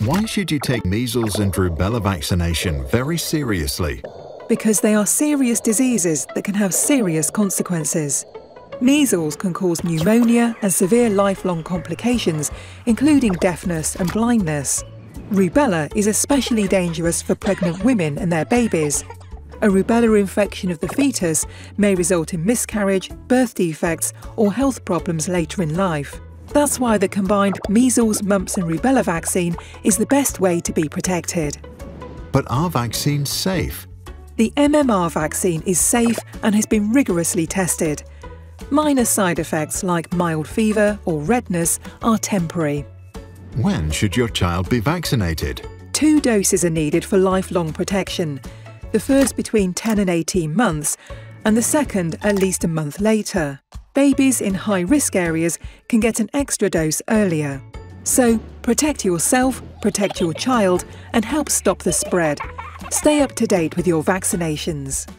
Why should you take measles and rubella vaccination very seriously? Because they are serious diseases that can have serious consequences. Measles can cause pneumonia and severe lifelong complications, including deafness and blindness. Rubella is especially dangerous for pregnant women and their babies. A rubella infection of the fetus may result in miscarriage, birth defects, or health problems later in life. That's why the combined measles, mumps, and rubella vaccine is the best way to be protected. But are vaccines safe? The MMR vaccine is safe and has been rigorously tested. Minor side effects like mild fever or redness are temporary. When should your child be vaccinated? Two doses are needed for lifelong protection. The first between 10 and 18 months, and the second at least a month later. Babies in high risk areas can get an extra dose earlier. So, protect yourself, protect your child, and help stop the spread. Stay up to date with your vaccinations.